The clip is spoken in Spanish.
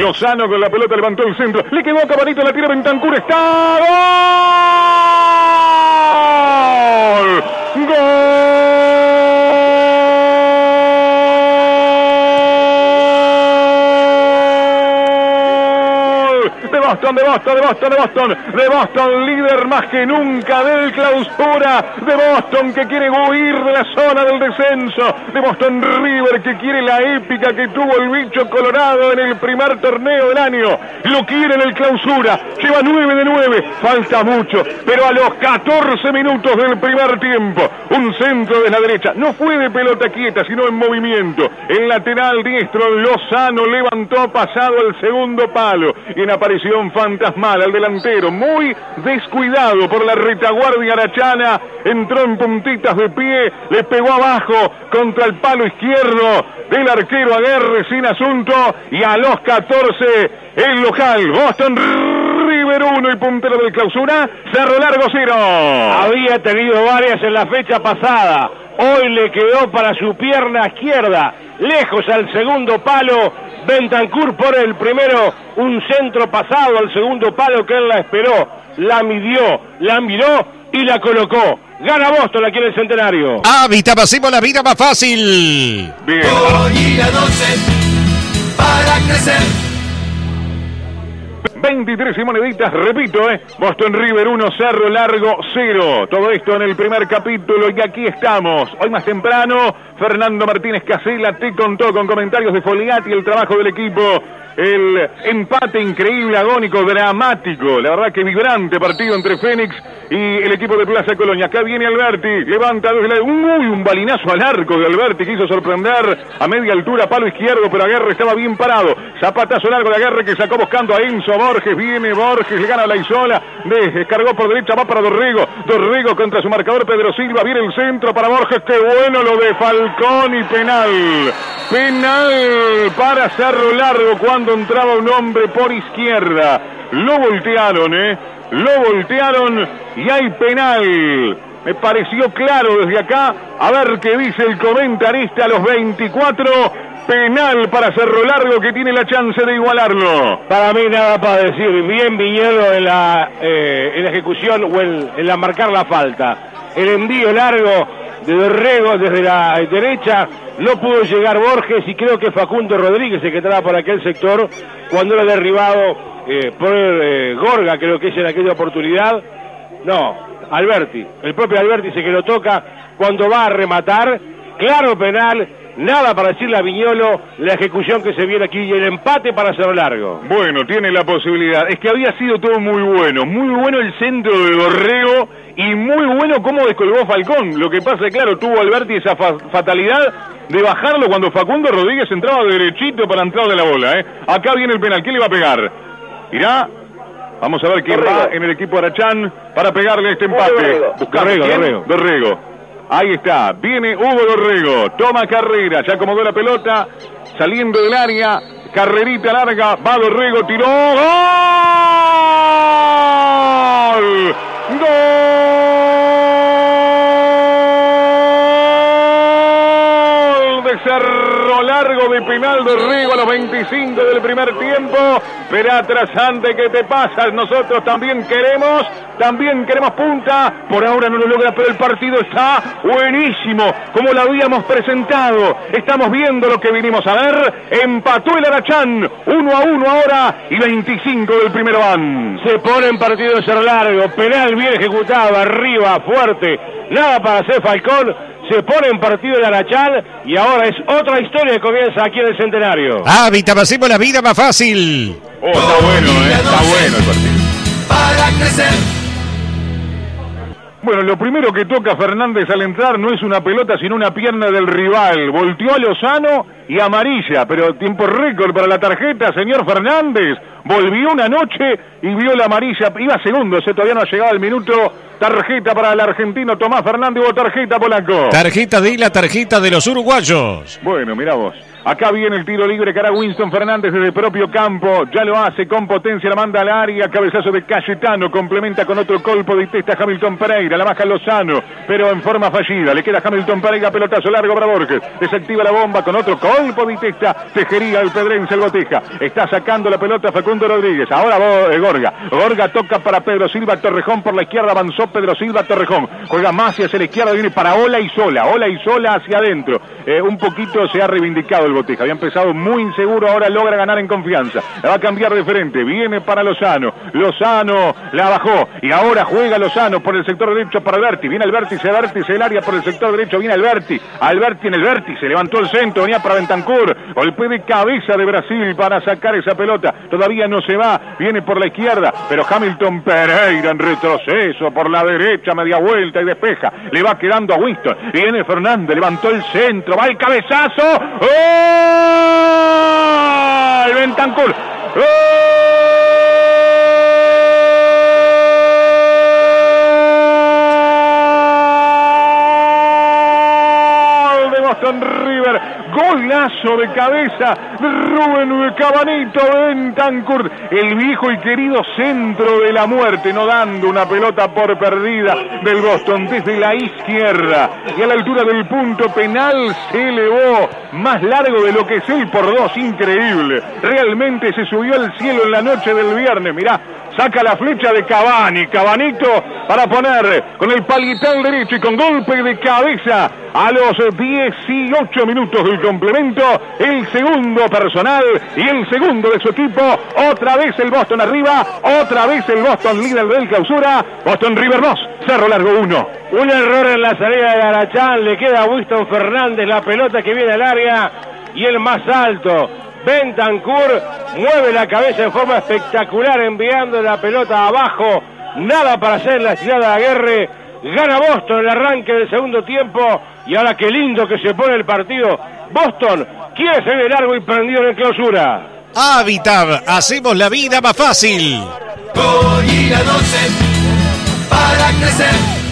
Lozano con la pelota levantó el centro. Le quedó a Cabanito, la tira Bentancur. ¡Está! Boston, de Boston, de Boston, de Boston, de Boston, líder más que nunca del clausura, de Boston que quiere huir de la zona del descenso, de Boston River que quiere la épica que tuvo el bicho colorado en el primer torneo del año, lo quiere en el clausura, lleva 9 de 9, falta mucho, pero a los 14 minutos del primer tiempo, un centro de la derecha, no fue de pelota quieta, sino en movimiento, el lateral diestro Lozano levantó pasado el segundo palo y en aparición fantasmal al delantero, muy descuidado por la retaguardia arachana, entró en puntitas de pie, le pegó abajo contra el palo izquierdo del arquero Aguerre sin asunto y a los 14 el local Boston River 1 y puntero del clausura, Cerro Largo 0. Había tenido varias en la fecha pasada. Hoy le quedó para su pierna izquierda, lejos al segundo palo. Bentancur por el primero, un centro pasado al segundo palo que él la esperó, la midió, la miró y la colocó. Gana Boston aquí en el centenario. Hábitat, hacemos la vida más fácil. Bien. Hoy la noche para crecer. 23 y moneditas, repito, ¿eh? Boston River 1, Cerro Largo 0. Todo esto en el primer capítulo y aquí estamos. Hoy más temprano, Fernando Martínez Casela te contó con comentarios de Foliati el trabajo del equipo. El empate increíble, agónico, dramático. La verdad que vibrante partido entre Fénix y el equipo de Plaza Colonia. Acá viene Alberti, levanta desde la... Uy, un balinazo al arco de Alberti, quiso sorprender a media altura, palo izquierdo, pero Aguerre estaba bien parado. Zapatazo largo de Aguerre que sacó buscando a Enzo Borges, viene Borges, le gana la Isola, descargó por derecha, va para Dorrego, Dorrego contra su marcador Pedro Silva, viene el centro para Borges, qué bueno lo de Falcón y penal. Penal para Cerro Largo cuando entraba un hombre por izquierda. Lo voltearon, ¿eh? Lo voltearon y hay penal. Me pareció claro desde acá. A ver qué dice el comentarista a los 24. Penal para Cerro Largo que tiene la chance de igualarlo. Para mí nada para decir. Bien Viñedo en la, eh, ejecución o en, la marcar la falta. El envío largo de Dorrego desde la derecha. No pudo llegar Borges y creo que Facundo Rodríguez, el que estaba por aquel sector, cuando era derribado eh, por eh, Gorga, creo que es en aquella oportunidad. No, Alberti, el propio Alberti se que lo toca cuando va a rematar. Claro penal, nada para decirle a Viñolo la ejecución que se viene aquí y el empate para Cerro Largo. Bueno, tiene la posibilidad. Es que había sido todo muy bueno. Muy bueno el centro de Dorrego y muy bueno cómo descolgó Falcón. Lo que pasa, claro, tuvo Alberti esa fa- fatalidad de bajarlo cuando Facundo Rodríguez entraba derechito para entrar de la bola. ¿eh? Acá viene el penal. ¿Quién le va a pegar? Irá. Vamos a ver quién Dorrego. va en el equipo Arachán para pegarle este empate. Dorrego. Buscando Dorrego? Dorrego. Dorrego. Ahí está. Viene Hugo Dorrego. Toma carrera. Ya acomodó la pelota. Saliendo del área. Carrerita larga. Va Dorrego. Tiró. ¡Gol! ¡Gol! De Cerro Largo de penal Dorrego a los 25 del primer tiempo. Pero atrasante que te pasas. Nosotros también queremos. También queremos punta. Por ahora no lo logra, pero el partido está buenísimo. Como lo habíamos presentado. Estamos viendo lo que vinimos a ver. Empató el Arachán. 1 a 1 ahora. Y 25 del primero van. Se pone en partido Cerro Largo, penal bien ejecutado, arriba, fuerte, nada para hacer Falcón, se pone en partido el Arachal y ahora es otra historia que comienza aquí en el Centenario. Hábitat, hacemos la vida más fácil. Oh, está bueno, eh, está bueno el partido. para crecer. Bueno, lo primero que toca Fernández al entrar no es una pelota, sino una pierna del rival. Volteó a Lozano y amarilla, pero tiempo récord para la tarjeta, señor Fernández. Volvió una noche y vio la amarilla. Iba segundo, ese todavía no ha llegado el minuto. Tarjeta para el argentino Tomás Fernández o tarjeta polaco. Tarjeta de la tarjeta de los uruguayos. Bueno, mira vos. Acá viene el tiro libre cara Winston Fernández desde el propio campo. Ya lo hace con potencia, la manda al área. Cabezazo de Cayetano. Complementa con otro colpo de testa Hamilton Pereira. La baja Lozano, pero en forma fallida. Le queda Hamilton Pereira, pelotazo largo para Borges. Desactiva la bomba con otro colpo de testa. Tejería el Pedrense, el Boteja. Está sacando la pelota Facundo Rodríguez. Ahora eh, Gorga. Gorga toca para Pedro Silva Torrejón. Por la izquierda avanzó Pedro Silva Torrejón. Juega más hacia la izquierda. Viene para Ola y Sola. Ola y Sola hacia adentro. Eh, un poquito se ha reivindicado el Boteja. Había empezado muy inseguro, ahora logra ganar en confianza. La va a cambiar de frente, viene para Lozano. Lozano la bajó y ahora juega Lozano por el sector derecho para Alberti. Viene Alberti, se Alberti, el área por el sector derecho, viene Alberti. Alberti en el Verti, se levantó el centro, venía para Bentancur. Golpe de cabeza de Brasil para sacar esa pelota. Todavía no se va, viene por la izquierda, pero Hamilton Pereira en retroceso por la derecha, media vuelta y despeja. Le va quedando a Winston. Viene Fernández, levantó el centro, va el cabezazo. ¡Oh! Bentancur. Boston Golazo de cabeza. De Rubén Cabanito Bentancur, el viejo y querido centro de la muerte, no dando una pelota por perdida del Boston desde la izquierda. Y a la altura del punto penal se elevó más largo de lo que es el por dos, increíble. Realmente se subió al cielo en la noche del viernes, mirá, saca la flecha de Cavani, Cabanito para poner con el palital derecho y con golpe de cabeza a los 18 minutos del complemento, el segundo personal y el segundo de su equipo, otra vez el Boston arriba, otra vez el Boston líder del clausura, Boston River 2, Cerro Largo 1. Un error en la salida de Arachán, le queda a Winston Fernández la pelota que viene al área y el más alto. Bentancur mueve la cabeza en forma espectacular enviando la pelota abajo. Nada para hacer la estirada a Guerre. Gana Boston el arranque del segundo tiempo. Y ahora qué lindo que se pone el partido. Boston quiere seguir largo y prendido en clausura. Habitat, hacemos la vida más fácil. Hoy y la noche para crecer.